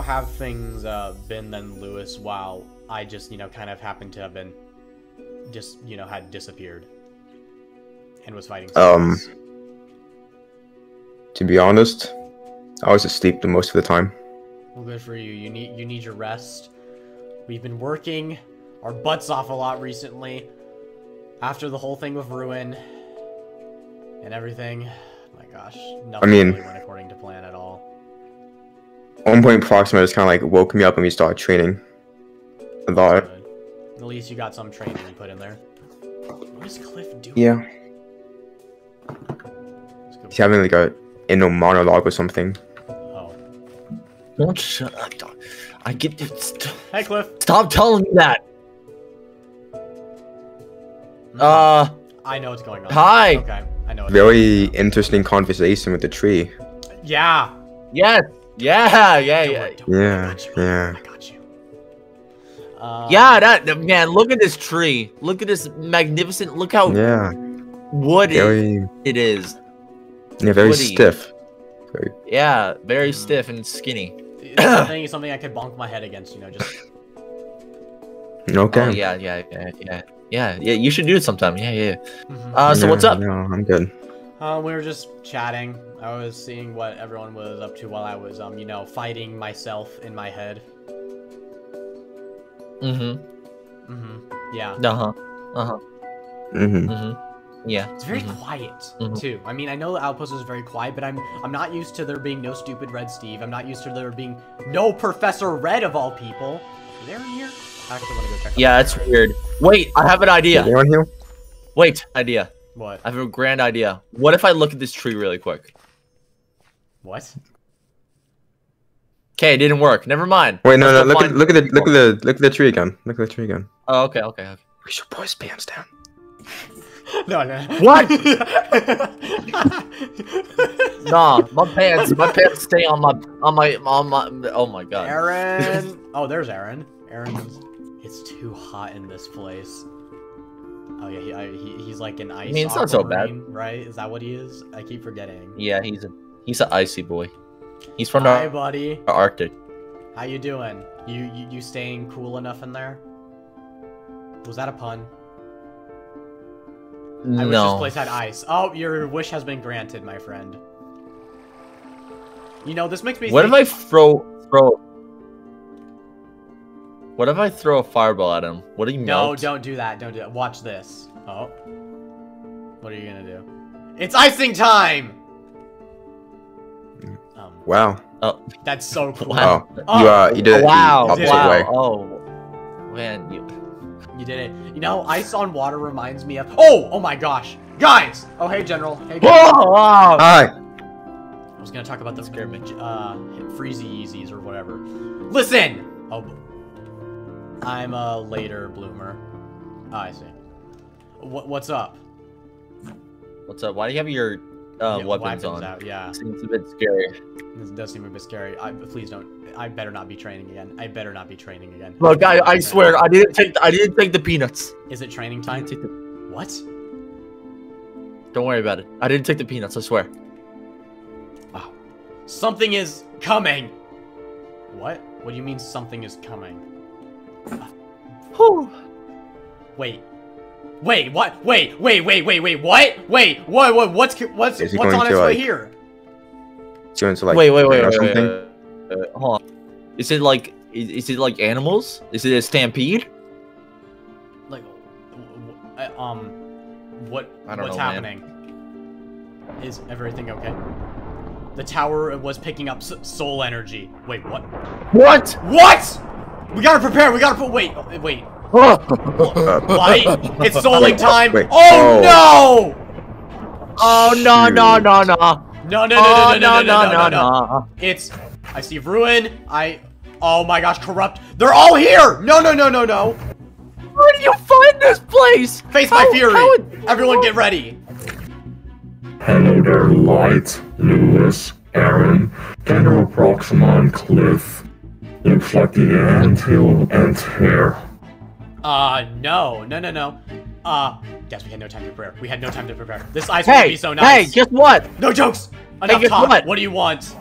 how have things uh, been then, Lewis? While I just, you know, kind of happened to have been, just, you know, had disappeared, and was fighting. Um. To be honest, I was asleep the most of the time. Well, good for you. You need you need your rest. We've been working our butts off a lot recently. After the whole thing with Ruin and everything. My gosh, nothing mean- really went according to plan at all. One point, Proxima just kind of like woke me up and we started training. I thought, Good. At least you got some training you put in there. What is Cliff doing? yeah, Let's he's having like a inner monologue or something. Oh. Don't shut up. Don't- I get it. St- Hey, Cliff. Stop telling me that. Uh, I know what's going on. Hi. Okay, I know. Very interesting conversation with the tree. Yeah. yes. Yeah, yeah, Don't yeah. worry, don't worry, I Yeah, got you. yeah. I got you. Um, Yeah, that man, look at this tree. Look at this magnificent look how Yeah, woody very, it is. yeah, very Woody. stiff. Very, Yeah, very Mm. stiff and skinny. something something I could bonk my head against, you know, just okay. Oh yeah, yeah, yeah, yeah. Yeah, yeah, you should do it sometime. Yeah, yeah. Mhm. Uh, so No, what's up? No, I'm good. Uh, we were just chatting. I was seeing what everyone was up to while I was, um, you know, fighting myself in my head. Mm-hmm. Mm-hmm. Yeah. Uh-huh. Uh-huh. hmm Mm-hmm. Yeah. It's very mhm. quiet Mhm. too. I mean, I know the outpost is very quiet, but I'm I'm not used to there being no stupid Red Steve. I'm not used to there being no Professor Red of all people. Is Aaron here? I actually want to go check. Yeah, out it's weird. Wait, I have an idea. Anyone here? Wait, idea. What? I have a grand idea. What if I look at this tree really quick? What? Okay, it didn't work. Never mind. Wait, no, Let's no. go Look at find- look at the look at the look at the tree again. Look at the tree again. Oh, okay, okay, okay. We should pull his pants down. No, no. What? Nah, my pants, my pants stay on my, on my, on my. Oh my god. Aaron. Oh, there's Aaron. Aaron's. It's too hot in this place. Oh yeah, he, I, he he's like an ice. mean, it's not so bad. right? Is that what he is? I keep forgetting. Yeah, he's a, he's an icy boy. He's from Hi, the buddy. Arctic. How you doing? You, you you staying cool enough in there? Was that a pun? I wish this place had ice. Oh, your wish has been granted, my friend. You know, this makes me What if I throw throw? What if I throw a fireball at him? What do you No, melt? don't do that. Don't do that. Watch this. Oh. What are you gonna do? It's icing time! Um, Wow. Oh. That's so cool. Wow. Oh, you uh, you did it wow! the opposite Wow! way. Oh, man, you. You did it. You know, ice on water reminds me of. Oh! Oh my gosh! Guys! Oh, hey, General. Hey, guys. Whoa! Wow! Hi. I was gonna talk about the uh, freezy Yeezys or whatever. Listen! Oh, I'm a later bloomer. Ah, I see. What, what's up? What's up? Why do you have your uh, Yeah, weapons, on? out, yeah. Seems a bit scary. This does seem a bit scary. I, please don't. I better not be training again. I better not be training again. Look, I, I swear, I didn't take the, I didn't take the peanuts. Is it training time? take the, What? don't worry about it. I didn't take the peanuts. I swear. Something is coming! What? What do you mean something is coming? Whew. Wait. Wait, what? Wait, wait, wait, wait, wait, what? Wait, what, what, what's, what's, what's going on to, its way like- here? It's going to like wait, wait, wait, wait, wait, something. wait, wait, Hold on. Is it like is, is it like animals? Is it a stampede? Like, w- w- uh, um, what, I don't what's know, man. happening? Is everything okay? The tower was picking up s- soul energy. Wait, what? What? What? We gotta prepare. We gotta put. Wait, oh, wait. Uh, Light. It's souling time. wait. Oh, no! oh no no no no! No, no, no, Oh no, no, no, no, no, no. no! It's. I see ruin. I. Oh my gosh, corrupt. They're all here. No, no, no, no, no. Where do you find this place? Face my fury. how would- Everyone, get ready. Hello there, Light, Lewis, Aaron, General Proxima, and Cliff. Looks like the anthill ends here. Uh, no, no, no, no. Uh, guess we had no time to prepare. We had no time to prepare. This ice would Hey, be so nice. hey, guess what? no jokes. Enough guess talk. what? What do you want?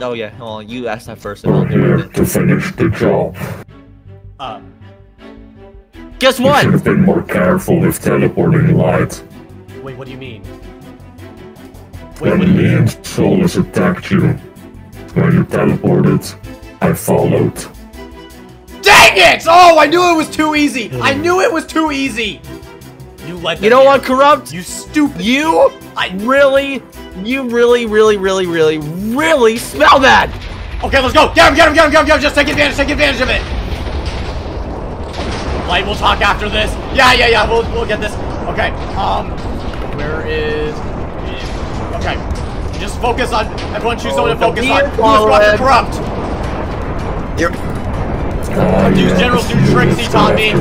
Oh yeah. Oh, you asked that first, and We're I'll do here it. to finish the job. Uh, Guess You what? should have been more careful with teleporting light. wait, what do you mean? Wait, what When do me you and Solus attacked you, when you teleported, I followed. Dang it! Oh, I knew it was too easy! I knew it was too easy! You let You know here. what, corrupt? You stupid. You I really, you really, really, really, really, really smell that. Okay, let's go. Get him, get him, get him, get him, get him. Just take advantage, take advantage of it. Light, we'll talk after this. Yeah, yeah, yeah, we'll, we'll get this. Okay, um, where is... Okay, just focus on... Everyone choose someone to Oh, focus on. Who's forward. corrupt? Yep. Ah, Use yes, General do you tricks, he taught me. Uh,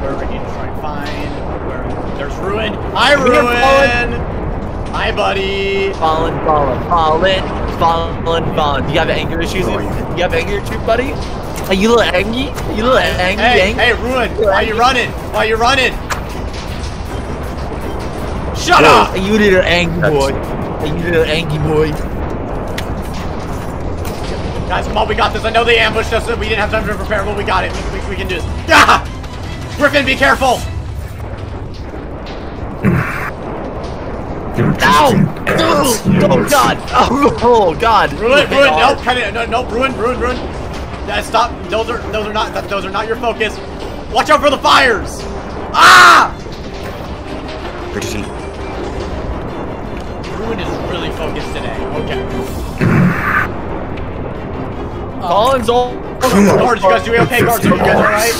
where are we going to try and find? Where... There's Ruin. Hi, Ruin! Hi, buddy. Fallen, fallen, fallen, fallen, fallen. Do you have anger issues? Do you have anger issues, buddy? Are you a little angry? Are you a little angry? Hey, angry? hey, Ruin, why are you running? Why are you running? Shut Whoa. up! You little angry boy? You little angry boy? Guys, come on, we got this. I know they ambushed us. We didn't have time to prepare, but we got it. We, we, we can do this. Ah! Griffin, be careful! Ow! Oh, oh God! Oh, oh God! Ruin, ruin, oh. no, kind of, no, no, ruin, ruin, ruin. Yeah, stop. Those are, those are not, that, those are not your focus. Watch out for the fires! Ah! Pretty soon. Ruin is really focused today. Okay. Uh, Fallen's all. Come on. Guards, you guys doing okay? Guards, are you guys alright?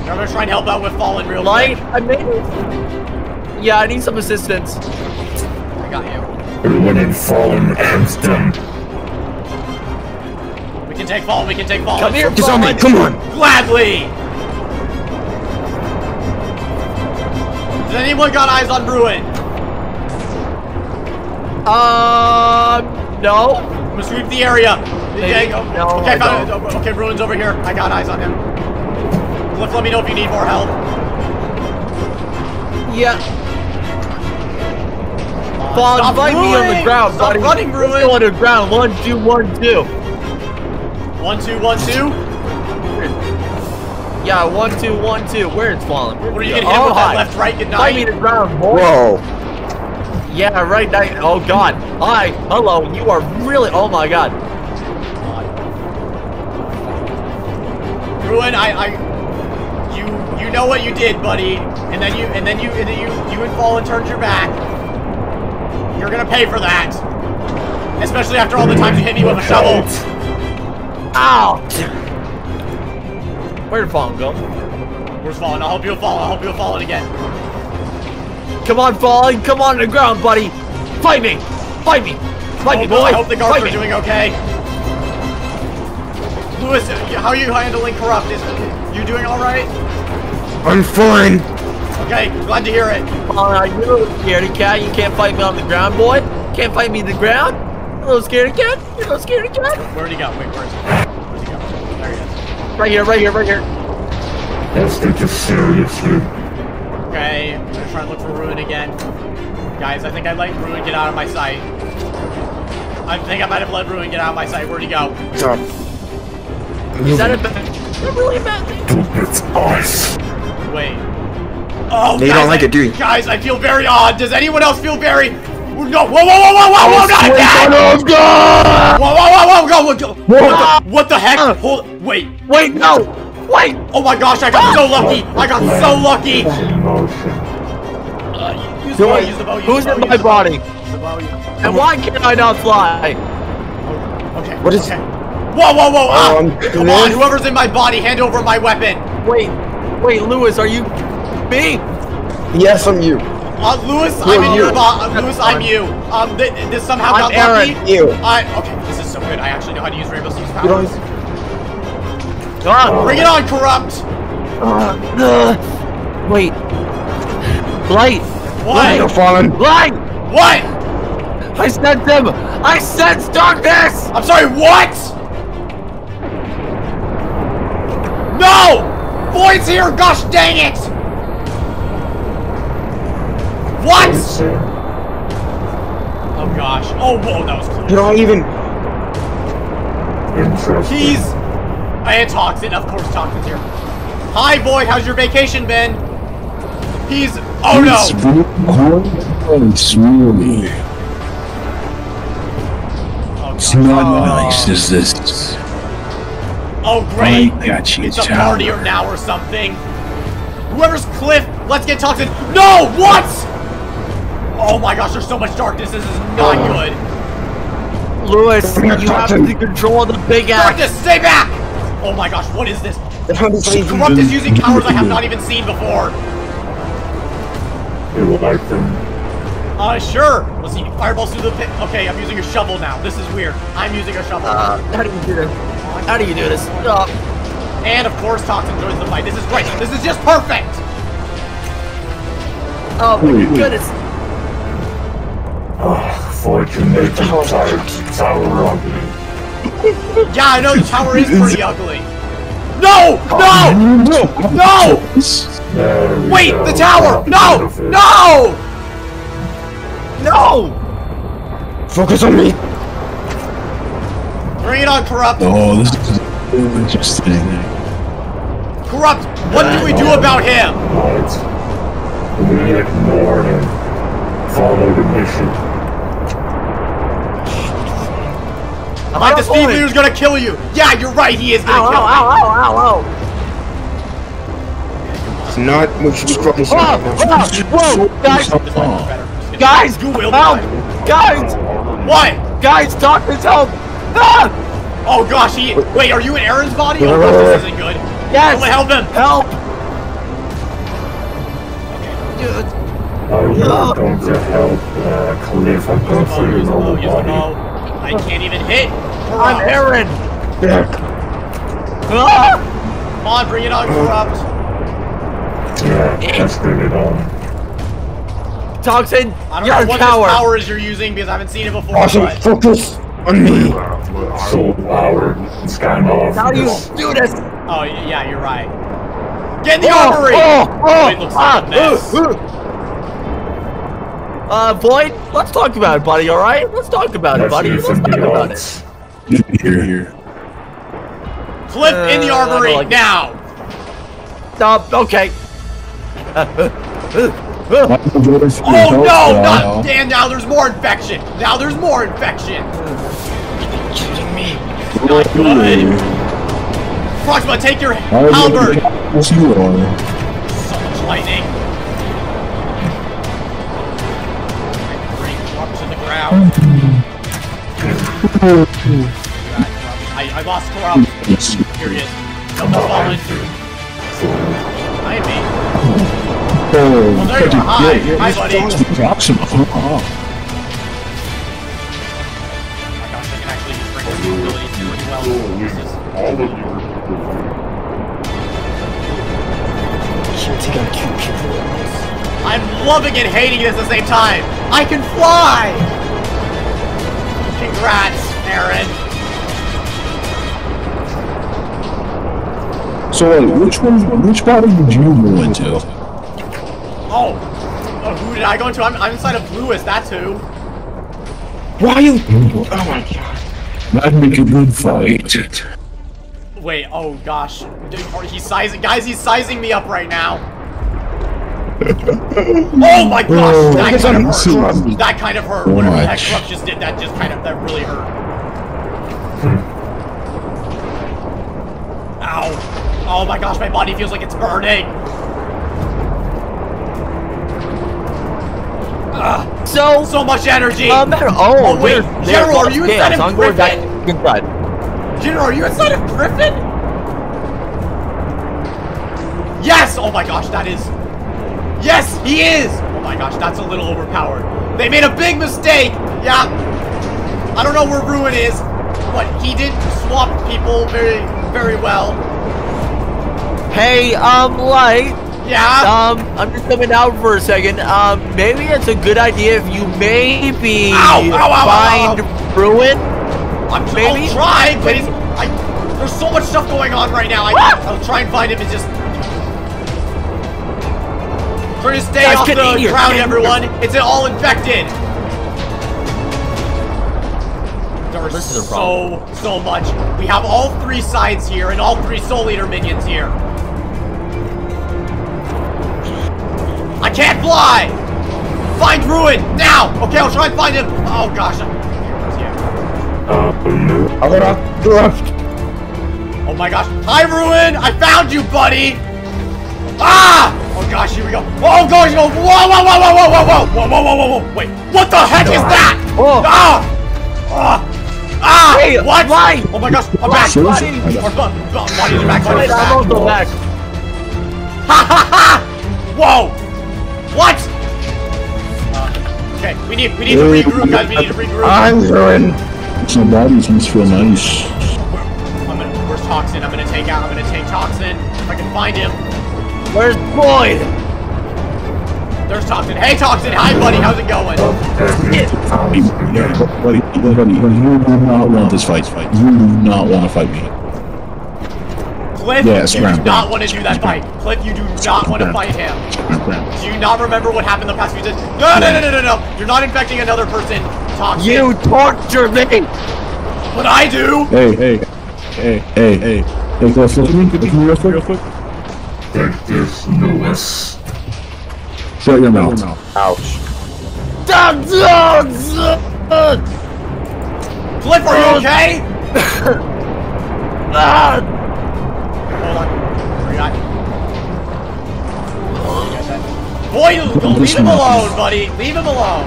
I'm gonna try and help out with Fallen real Light, quick. I made it. Yeah, I need some assistance. I got you. Ruin and Fallen and them. We can take Fallen, we can take Fallen. Come here, Focus on me. Fallen. Come on. Gladly! Has anyone got eyes on Ruin? Um, no. I'm gonna sweep the area. Maybe. Okay, oh, No, okay, I found it. don't. Okay, Ruin's over here. I got eyes on him. Cliff, let me know if you need more help. Yeah. Uh, Fallen, stop fight me on the ground, Stop buddy. running, Let's Ruin! go on the ground. One, two, one, two. One, two, one, two. Yeah, one, two, one, two. Where it's falling? What are you gonna oh, hit with that left, right, good Fight me night? the ground, boy. Whoa. Yeah, right. Night. Oh God. Hi. Hello. You are really. Oh my God. Ruin, I, I, you, you know what you did, buddy, and then you, and then you, and then you, you and Fallen turned your back. You're gonna pay for that, especially after all the times you hit me with a shovel. Ow. Where did Fallen go? Where's Fallen? I hope you'll fall. I hope you'll fall again. Come on, Fallen. Come on to the ground, buddy. Fight me. Fight me. Fight I me, boy. I hope the guards Fight are me. doing okay. Lewis, how are you handling corrupt? Is you doing all right? I'm fine. Okay, glad to hear it. Fallen, are you a little scaredy cat? You can't fight me on the ground, boy. Can't fight me on the ground. You little scaredy cat. You little scaredy cat. Where'd he go? Wait, where is he? Right here. Right here. Right here. Let's take this seriously. Okay, I'm gonna try and look for Ruin again. Guys, I think I let Ruin get out of my sight. I think I might have let Ruin get out of my sight. Where'd he go? Stop. Is that a bad? Is that really a bad thing? It's ice. Wait. Oh, They don't guys, like I- it, do you? Guys, I feel very odd. Does anyone else feel very... No, whoa, whoa, whoa, whoa, whoa, whoa, not again! God! Whoa, whoa, whoa, whoa, go, go. What the, what the heck? Hold, wait. Wait, no. Wait. Oh my gosh, I got so lucky. I got so lucky. Uh, use the bow, use the bow, use Who's the bow, in my body? use the bow, use- And why can't I not fly? Okay. What is- Okay. Whoa, whoa, whoa! Ah! Um, Come on, whoever's in my body, hand over my weapon. Wait. Wait, Lewis, are you me? Yes, I'm you. Uh, Lewis, Who I'm in you? your body. Uh, Lewis, I'm you. Um, th this somehow I'm got Aaron. lucky. You. I okay. This is so good. I actually know how to use Rainbow Six You don't. powers. Ah. Bring it on, corrupt. Uh, wait. Light. What? You're What? falling. Light. What? I sensed them. I sense darkness. I'm sorry. What? No! Void's here. Gosh dang it! What? Oh gosh. Oh whoa, that was close. Did I even? Interesting. He's and Toxin, of course Toxin's here. Hi boy, how's your vacation been? He's oh It's no! really nice, really. Oh, It's gosh. not nice, is this? Oh great! I got you, It's a tower. party or now or something. Whoever's Cliff, let's get Toxin. No! What? Oh my gosh, there's so much darkness. This is not good. Lewis, you have to control the big axe. Darkness, stay back! Oh my gosh, what is this? Corrupt is using powers I have not even seen before. You like them? Uh, sure. Let's see. Fireballs through the pit. Okay, I'm using a shovel now. This is weird. I'm using a shovel. Uh, how do you do this? How do you do this? Uh, and of course, Toxin joins the fight. This is great. This is just perfect. oh my Wait, wait. goodness. Fortune making tired tower ugly. Yeah, I know the tower is pretty ugly. No! No! No! There we Wait, the tower! No! No! No! Focus on me. Bring it on, Corrupt. Oh, this is really interesting. Corrupt, what do we do about him? Right. We ignore him. Follow the mission. My the speed boy. leader's gonna kill you. Yeah, you're right. He is Ow, gonna ow, kill me. ow, ow, ow, It's not what you strong ow. Whoa, whoa, guys, This might be better. I'm just gonna- guys, You will help, die. guys, What? guys, doctors, help. Ah, Oh gosh, he. Wait, are you in Aaron's body? Oh, gosh, this isn't good. yes, Someone help him. help. Dude, I'm not going to help uh, Cliff. I'm going for your Use the bow, normal use the body. bow. I can't even hit. I'm Corrupt. Aaron. Ah, Come on, bring it on, Corrupt. Yeah, let's bring it on. Toxin, I don't you're know what coward. this power is you're using because I haven't seen it before. Awesome. but- Focus on me. Soul power. It's kind of How do you do this? Oh, yeah, you're right. Get in the Oh, armory! oh, oh, it looks like a ah, mess. uh, Uh, Void, let's talk about it, buddy, alright? Let's talk about it, Let's buddy. Let's talk be about it. Honest. Here, here. Cliff in the Uh, I don't armory like- now! Uh, okay. Oh no! Not and now there's more infection! Now there's more infection! Shooting me. Not good! Proxima, take your halberd! Yes, you are. So much lightning! Bring Corrupt to the ground. I, I lost Corrupt. Here he is. Someone's fallen. Behind me. Oh, there you are. Hi. Hi, buddy. Proxima. Oh. Oh my gosh, I can actually use Frank's abilities pretty well. Oh, this is All of you. I'm loving and hating it at the same time. I can fly! Congrats, Aaron. So, like, which one? Which body did you go into? Oh. oh who did I go into? I'm, I'm inside of Lewis, that's who. Why are you? Oh my god. Oh That'd make a good fight. Wait, oh gosh. Dude, He's sizing, guys, he's sizing me up right now. oh my gosh, that kind of hurt. me. That kind of hurt. Whatever the heck Much. Just did, that just kind of, that really hurt. Ow. Oh my gosh, my body feels like it's burning. Ugh, So, so much energy. um, oh, Oh, wait, there's- there's General, are you of inside of I'm going back Griffin? inside. General, are you inside of Griffin? Yes! Oh my gosh, that is... Yes, he is! Oh my gosh, that's a little overpowered. They made a big mistake! Yeah. I don't know where Ruin is, but he didn't swap people very, very well. Hey, um, Light, Yeah? um, I'm just coming out for a second. Um, maybe it's a good idea if you maybe Ow, ow, ow, ow, find Ruin. I'm maybe- I'll try, but he's, I, there's so much stuff going on right now. I, I'll try and find him and just... Try to stay Guys, off the in ground, everyone. It's all infected. There's This is a so, so much. We have all three sides here and all three Soul Eater minions here. I can't fly! Find Ruin, now! Okay, I'll try and find him. Oh gosh. Yeah. Uh, no. I'll hold off. Go left. Oh my gosh. Hi, Ruin! I found you, buddy! Ah! Oh gosh, here we go. Oh gosh, oh, whoa, whoa, whoa, whoa, whoa, whoa, whoa, whoa, whoa, whoa, whoa, whoa, wait, what the heck is that? Oh. Ah! Ah! Ah! Wait, what? why? Oh my gosh, I'm back! Sure, Buddy! sure. Our bu- bu- back, Wait, are I'm back! also back. Ha ha ha! Whoa! What? Uh, okay, we need, we need to regroup, guys, we need to regroup. I'm ruined. Some bodies must feel nice. I'm gonna, where's Toxin? I'm gonna take out, I'm gonna take Toxin, if I can find him. Where's Void? There's Toxin. Hey, Toxin! Hi, buddy, how's it going? Shit. Buddy, buddy, buddy, you do not want this fight. You do not want to fight me. Cliff, Yeah, you do not want to do that fight. Cliff, you do not want to fight him. Do you not remember what happened the past few days? No, no, no, no, no, no. You're not infecting another person, Toxin. You torture me. But I do. Hey, hey, hey, hey, hey. Hey, Cliff, look at me. Look at me real quick, real. Take this, Lewis. Shut your mouth. Ouch. Cliff, are you okay? Ah! Hold on. Where you at? You got that? Boy, leave him alone, buddy. Leave him alone.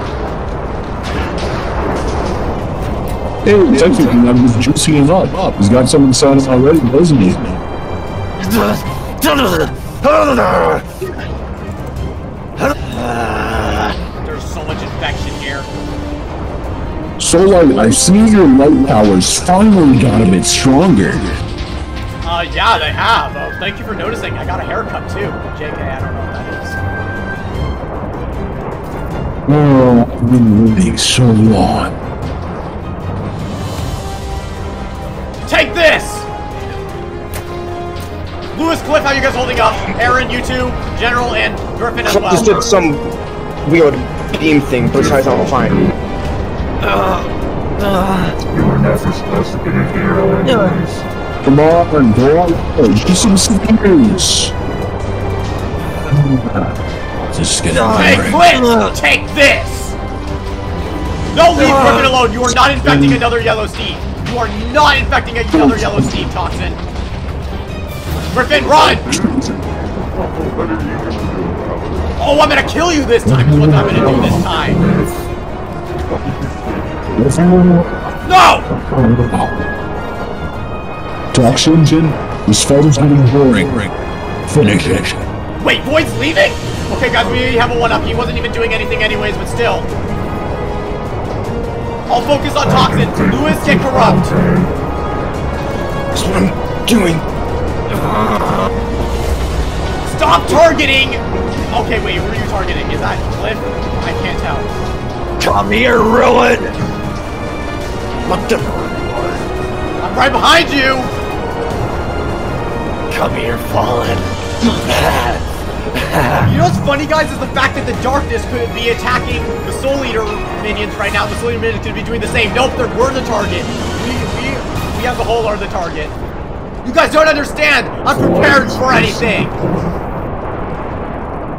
Hey, technically, I'm just juicing him up. He's got some inside him already, doesn't he? There's so much infection here. So, like, I see your light powers finally got a bit stronger. Uh, yeah, they have. Uh, thank you for noticing. I got a haircut too. JK, I don't know what that is. Oh, I've been waiting so long. Take this! Lewis, Cliff, how you guys holding up? Aaron, you two, General, and Griffin as well. Just well. did some weird beam thing, but tries to fine. You were never supposed to be a hero anyways. Come on, go on. Do some sneakers. Just get Hey, Cliff, take this! No, leave Griffin alone. You are not infecting mm. another yellow steam. You are not infecting another yellow steam toxin. Griffin, run! Oh, I'm gonna kill you this time. Is what I'm gonna do this time. No! Toxin, Jin. This fight is getting boring. Finish it. Wait, Void's leaving? Okay, guys, we have a one-up. He wasn't even doing anything anyways, but still. I'll focus on Toxin. Lewis, get corrupt. That's what I'm doing. Stop targeting! Okay, wait, who are you targeting? Is that Cliff? I can't tell. Come here, Ruin. What the? I'm right behind you! Come here, Fallen. You know what's funny, guys, is the fact that the darkness could be attacking the Soul Eater minions right now. The Soul Eater minions could be doing the same. Nope, they're, we're the target. We, we, we as a whole are the target. You guys don't understand! I'm prepared for anything!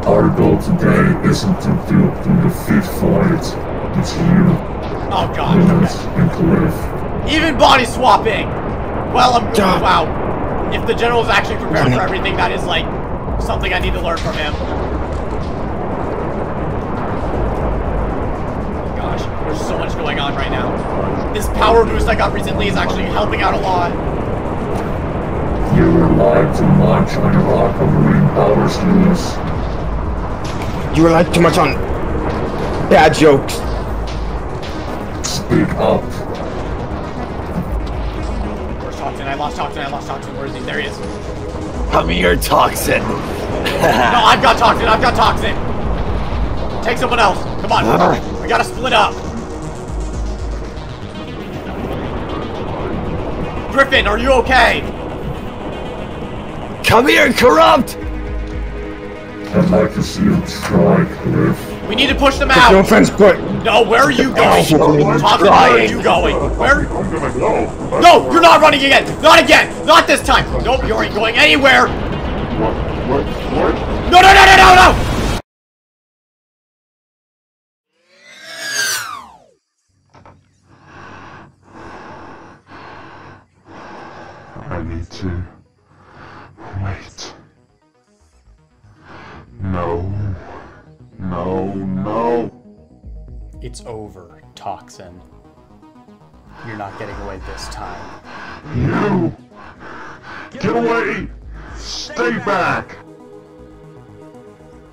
Our goal today isn't to do to defeat fight. It's you, Oh gosh, Lewis, okay. and Cliff. Even body swapping! Well, I'm, wow. If the general is actually prepared for everything, that is like something I need to learn from him. Oh gosh, there's so much going on right now. This power boost I got recently is actually helping out a lot. You relied too much on your aquamarine powers, Lewis. You rely too much on bad jokes. Speak up. Where's Toxin? I lost Toxin, I lost Toxin. Where is he? There he is. Come here, Toxin. No, I've got Toxin, I've got Toxin! Take someone else. Come on. Ah. We gotta split up. Griffin, are you okay? Come here, Corrupt. I'd like to see you try, Cliff. We need to push them out! No out. offense, but No, where are you going? Oh, Thompson, where are you going? Where? I'm gonna go. No, you're not running again. Not again. Not this time. Nope, you aren't going anywhere. What? What? What? No, no, no, no, no, no. I need to It's over, Toxin. You're not getting away this time. You! Get away! Stay back!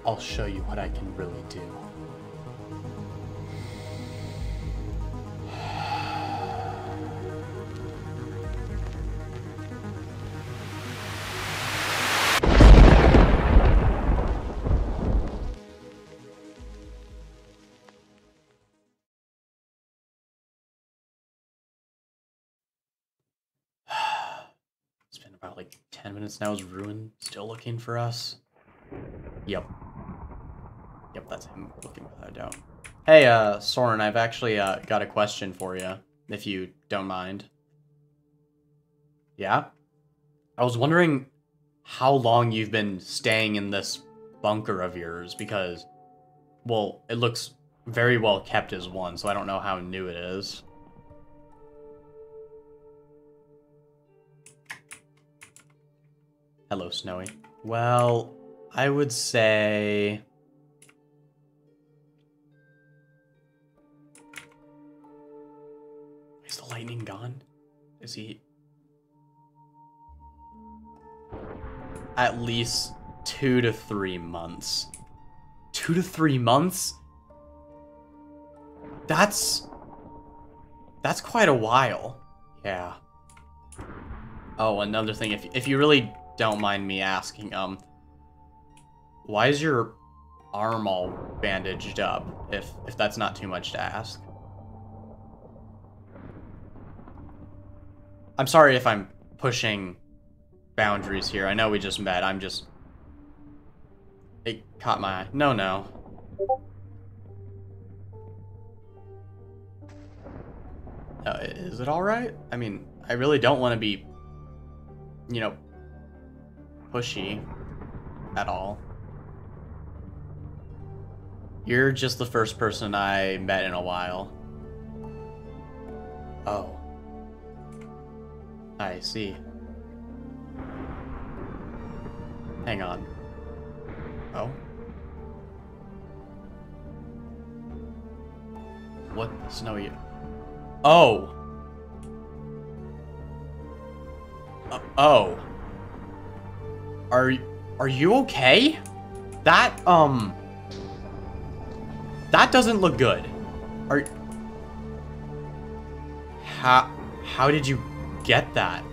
I'll show you what I can really do. About like 10 minutes now. Is Ruin still looking for us? Yep. Yep, that's him looking without doubt. Hey, uh, Soren, I've actually uh, got a question for you, if you don't mind. Yeah? I was wondering how long you've been staying in this bunker of yours, because, well, it looks very well kept as one, so I don't know how new it is. Hello, Snowy. Well, I would say. Is the lightning gone? Is he. At least two to three months. Two to three months? That's. That's quite a while. Yeah. Oh, another thing, if, if you really don't mind me asking, um, why is your arm all bandaged up, if, if that's not too much to ask? I'm sorry if I'm pushing boundaries here. I know we just met. I'm just... It caught my eye. No, no. Uh, is it alright? I mean, I really don't want to be, you know, pushy at all. You're just the first person I met in a while. Oh. I see. Hang on. Oh? What snowy? Oh. Uh, oh. Are are you okay? That um That doesn't look good. Are How how did you get that?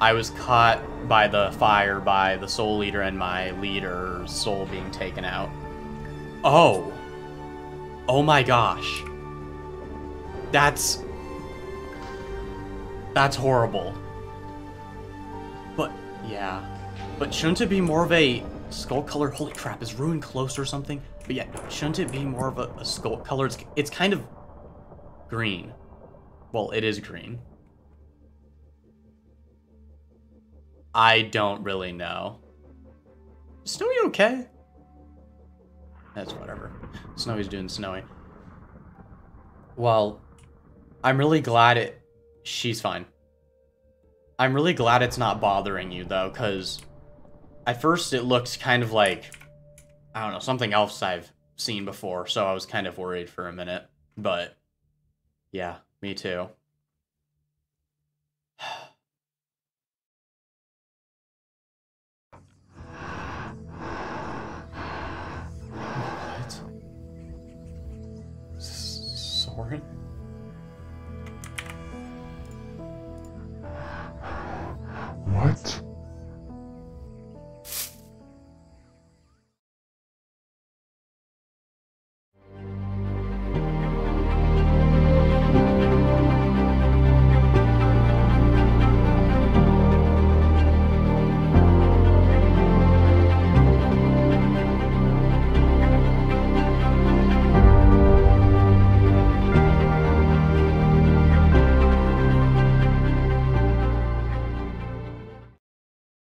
I was caught by the fire by the soul leader and my leader's soul being taken out. Oh. Oh my gosh. That's That's horrible. But yeah. But shouldn't it be more of a skull color? Holy crap, is Ruin close or something? But yeah, shouldn't it be more of a, a skull color? It's, it's kind of green. Well, it is green. I don't really know. Snowy okay? That's whatever. Snowy's doing Snowy. Well, I'm really glad it... She's fine. I'm really glad it's not bothering you, though, because at first it looks kind of like, I don't know, something else I've seen before, so I was kind of worried for a minute. But, yeah, me too.